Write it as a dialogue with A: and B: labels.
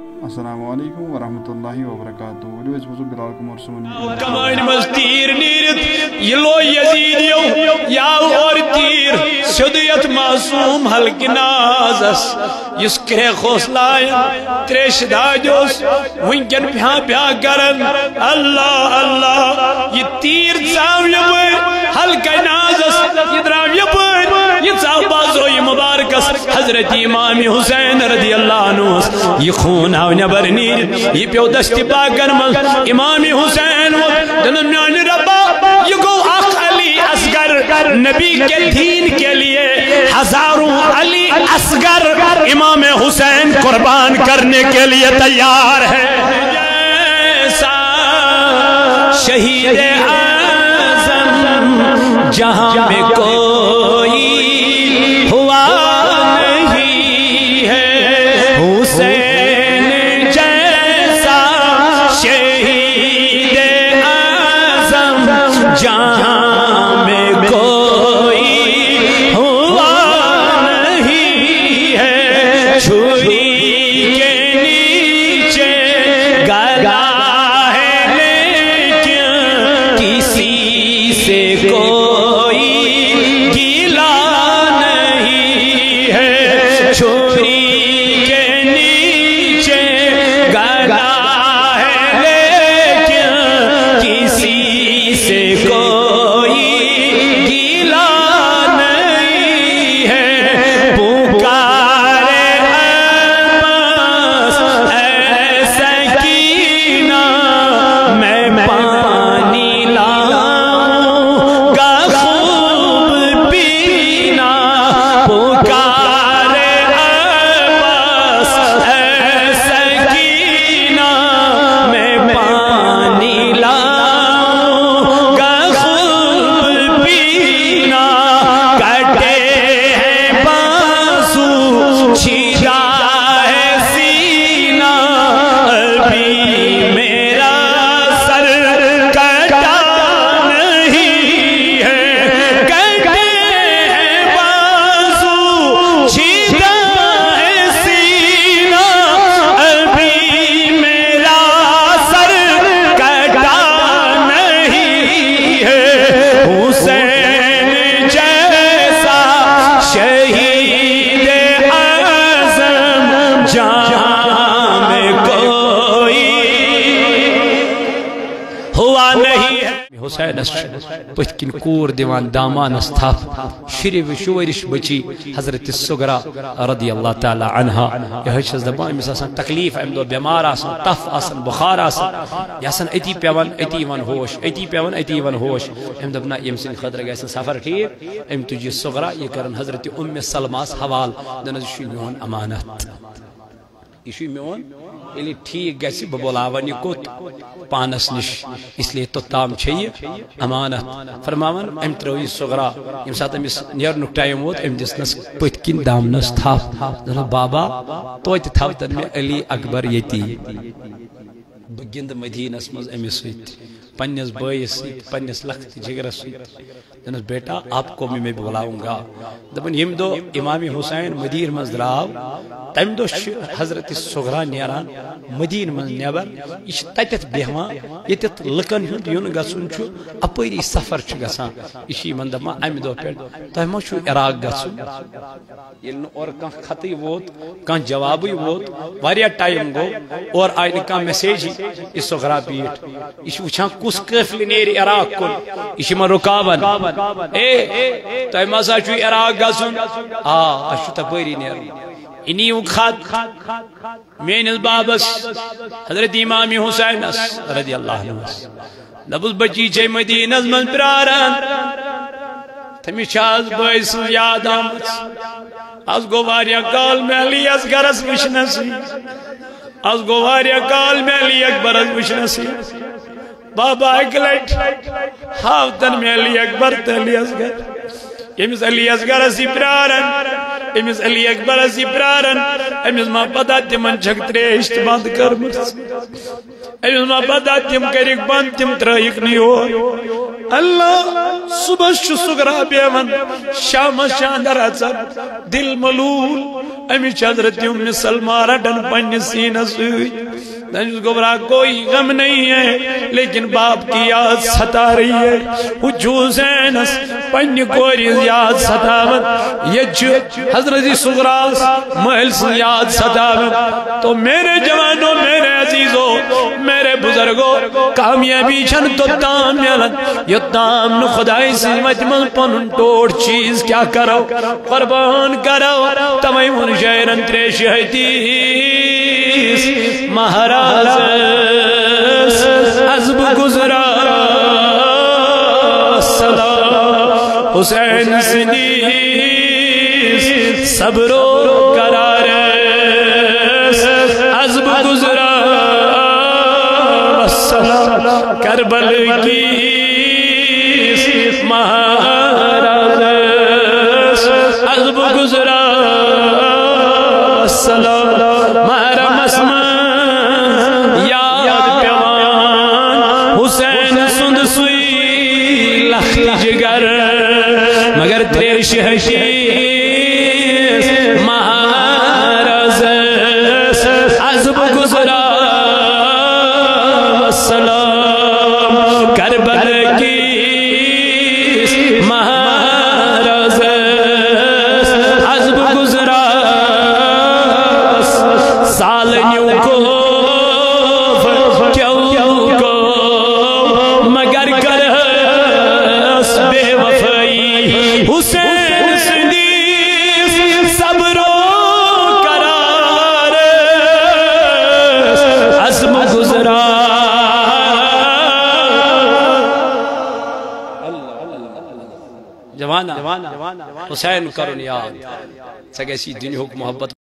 A: السلام علیکم ورحمۃ اللہ وبرکاتہ۔ ولو اس بزرگ بلال کمار سونی
B: کمائن مز تیر نیرت، یہ یزیدیو یاو اور تیر۔ سدیت معصوم حلق نازس یس کرے خوصلائن تریش داجوس ونکن پیا پیا کرن۔ اللہ اللہ، یہ تیر چاو یپر حلق نازس یہ دراو یپر یہ چاو بازوی مبارکس حضرت امام حسین رضی اللہ عنہ. یہ خون آو نبر نیر. یہ پیو دستی پاکن مل امام حسین دنن میان ربا. یہ گو اخ علی اصغر. نبی کے دین کے لیے ہزاروں علی اصغر. امام حسین قربان کرنے کے لیے تیار ہے. جیسا شہید اعظم جہاں حسین پت کن کور دیوان دامانس تھپ شریف شورش بچی حضرت سگرا رضی اللہ تعالی عنہ یہ چھس دپان امس آسان تکلیف امہ دہ بیمار آسان تف آسان بخار آسان یہ آسان اتی پیوان اتی ون ہوش اتی پیوان اتی ون ہوش. ام دپنا یم سن خطر گژھِ سفر ٹھیک ام تجی سگرا یہ کرن حضرت ام سلماس حوال. دنس یہ میون امانت. یہ میون یلی یعنی ٹھیک گژھِ بہ بلاون یہ کت پانس نش۔ اس لیے توتام چھ یہ امانت۔ فرماون ام ترو یہ سغرا یم سات امس نیرنک ٹائم ووت ام دسنس پت کن دامنس تھپ دپن بابا توتہ تھوتن مے علی اکبر یتی۔ بہ گند مدینس مز امس سۭتۍ پننس بٲیس سۭتۍ لخت جگرس سۭتۍ دپنس بیٹا، آپ کو بھی میں بلاؤں گا۔ دپن یم دو امام حسین مدیر مز دراو تم دو حضرت سغرا نیران مدین من نیبر یہ تتت بیہوان یتت لکن ہند یون گسن چھ اپری سفر چھ گسان۔ یہ من دپان امہ دو پہ تہ ما چھو عراق گسن یل اور کان خطی ووت کان جوابی ووت واریا ٹائم گو۔ اور آئی نہ کان میسیج اس سغرا پیٹ یہ وچھان کس قافل نیر عراق کن. یہ ما رکاون. اے تہ ما سا عراق گسن آ، اشو تپری نیر انہی خط مینس بابس حضرت امام حسین رضی اللہ عنہ دبس بچی چھ مدینس من پراران تمس چھ بٲے سٕنٛز یاد آمٕژ آز گوٚو کال مےٚ علی اصغرس وٕچھنسٕے آز گوٚو کال مےٚ علی اکبرس وٕچھنسٕے بابا اکہِ لٹہِ ہاوتن مےٚ علی اکبر تہٕ علی اصغر۔ ییٚمِس علی اصغرس یہِ پرٛاران امس علی اکبر اسی پرارن۔ امس ما پتا تمن چھک تریشت بند کرمس امس ما پتا تم کرک بند، تم ترائک نیو اللہ صبح شو سگرا بیون، شام شاندر اچر دل ملول، امس حضرت ام سلمہ رڈن پنی سینہ سوئی۔ دنجز گبرا کوئی غم نہیں ہے، لیکن باپ کی یاد ستا رہی ہے۔ حجو زینس پنی کوری یاد ستاوت یہ حضرت سغراس محل سے یاد ستاوت تو میرے جوانوں، میرے عزیزوں، میرے بزرگوں، کامیابی چھن تو تام یلن یہ تام نو خدای سے مجمل پنن ٹوڑ چیز کیا کرو قربان کرو تمہیں من شہرن تریش ہے تیس مہاراج عزب گزرا، صدا حسین سنیس صبر و قرار عزب گزرا، صدا کربل کی مہاراج عزب گزرا، صدا مگر تیر حسین کرن یاد سگیسی دنیا حکم محبت